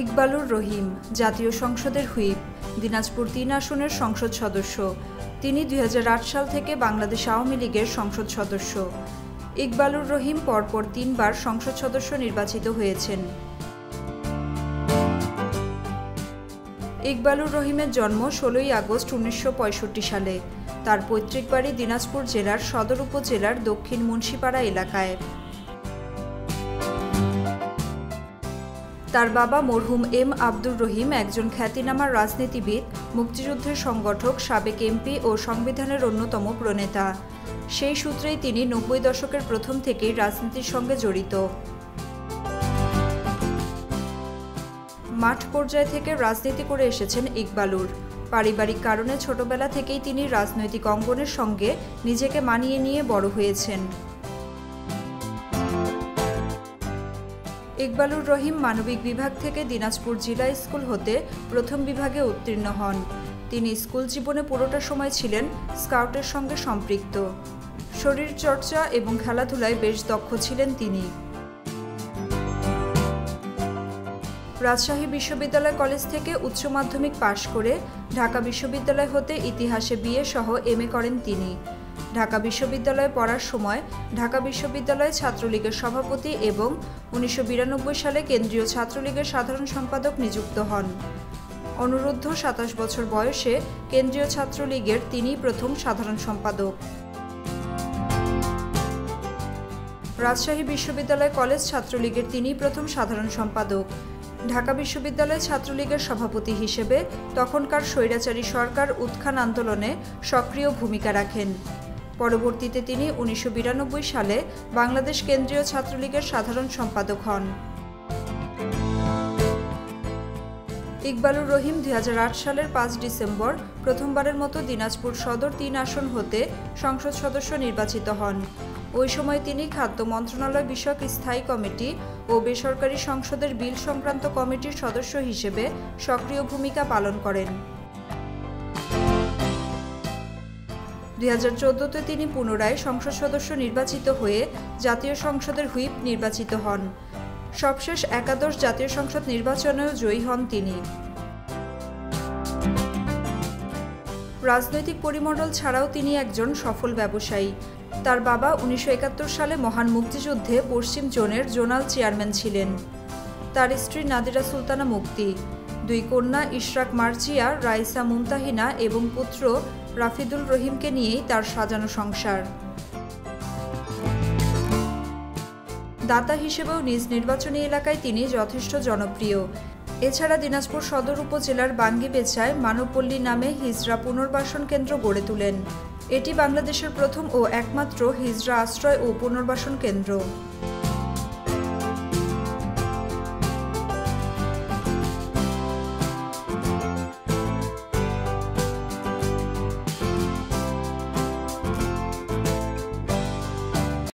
ইকবালুর রহিম, জাতীয় সংসদের হুইপ, দিনাজপুর তিন আসনের সংসদ সদস্য। তিনি দুই হাজার আট সাল থেকে বাংলাদেশ আওয়ামী লীগের সংসদ সদস্য। ইকবালুর রহিম পরপর তিনবার সংসদ সদস্য নির্বাচিত হয়েছেন। ইকবালুর রহিমের জন্ম ষোলোই আগস্ট উনিশশো পঁয়ষট্টি সালে। তার পৈতৃক বাড়ি দিনাজপুর জেলার সদর উপজেলার দক্ষিণ মুন্সিপাড়া এলাকায়। তার বাবা মরহুম এম আব্দুর রহিম, একজন খ্যাতিনামা রাজনীতিবিদ, মুক্তিযুদ্ধের সংগঠক, সাবেক এমপি ও সংবিধানের অন্যতম প্রণেতা। সেই সূত্রেই তিনি নব্বই দশকের প্রথম থেকেই রাজনীতির সঙ্গে জড়িত। মাঠ পর্যায় থেকে রাজনীতি করে এসেছেন ইকবালুর। পারিবারিক কারণে ছোটবেলা থেকেই তিনি রাজনৈতিক অঙ্গনের সঙ্গে নিজেকে মানিয়ে নিয়ে বড় হয়েছেন। ইকবালুর রহিম মানবিক বিভাগ থেকে দিনাজপুর জেলা স্কুল হতে প্রথম বিভাগে উত্তীর্ণ হন। তিনি স্কুল জীবনে পুরোটা সময় ছিলেন স্কাউটের সঙ্গে সম্পৃক্ত। শরীরচর্চা এবং খেলাধুলায় বেশ দক্ষ ছিলেন তিনি। রাজশাহী বিশ্ববিদ্যালয় কলেজ থেকে উচ্চ মাধ্যমিক পাশ করে ঢাকা বিশ্ববিদ্যালয় হতে ইতিহাসে বিএ সহ এম করেন তিনি। ঢাকা বিশ্ববিদ্যালয়ে পড়ার সময় ঢাকা বিশ্ববিদ্যালয়ে ছাত্রলীগের সভাপতি এবং উনিশশো বিরানব্বই সালে কেন্দ্রীয় ছাত্রলীগের সাধারণ সম্পাদক নিযুক্ত হন। অনুরুদ্ধ সাতাশ বছর বয়সে কেন্দ্রীয় ছাত্রলীগের তিনি প্রথম সাধারণ সম্পাদক। রাজশাহী বিশ্ববিদ্যালয় কলেজ ছাত্রলীগের তিনি প্রথম সাধারণ সম্পাদক। ঢাকা বিশ্ববিদ্যালয় ছাত্রলীগের সভাপতি হিসেবে তখনকার স্বৈরাচারী সরকার উত্থান আন্দোলনে সক্রিয় ভূমিকা রাখেন। পরবর্তীতে তিনি উনিশশো বিরানব্বই সালে বাংলাদেশ কেন্দ্রীয় ছাত্রলীগের সাধারণ সম্পাদক হন। ইকবালুর রহিম দুই হাজার আট সালের পাঁচ ডিসেম্বর প্রথমবারের মতো দিনাজপুর সদর তিন আসন হতে সংসদ সদস্য নির্বাচিত হন। ওই সময় তিনি খাদ্য মন্ত্রণালয় বিষয়ক স্থায়ী কমিটি ও বেসরকারি সংসদের বিল সংক্রান্ত কমিটির সদস্য হিসেবে সক্রিয় ভূমিকা পালন করেন। দুই হাজার চোদ্দোতে তিনি পুনরায় সংসদ সদস্য নির্বাচিত হয়ে জাতীয় সংসদের হুইপ নির্বাচিত হন। সবশেষ একাদশ জাতীয় সংসদ নির্বাচনেও জয়ী হন তিনি। রাজনৈতিক পরিমণ্ডল ছাড়াও তিনি একজন সফল ব্যবসায়ী। তার বাবা উনিশশো একাত্তর সালে মহান মুক্তিযুদ্ধে পশ্চিম জোনের জোনাল চেয়ারম্যান ছিলেন। তার স্ত্রী নাদিরা সুলতানা মুক্তি। দুই কন্যা ইশরাক মার্জিয়া, রাইসা মুমতাহিনা এবং পুত্র রাফিদুল রহিমকে নিয়েই তার সাজানো সংসার। দাতা হিসেবেও নিজ নির্বাচনী এলাকায় তিনি যথেষ্ট জনপ্রিয়। এছাড়া দিনাজপুর সদর উপজেলার বাঙ্গিবেচায় মানবপল্লী নামে হিজরা পুনর্বাসন কেন্দ্র গড়ে তোলেন। এটি বাংলাদেশের প্রথম ও একমাত্র হিজরা আশ্রয় ও পুনর্বাসন কেন্দ্র।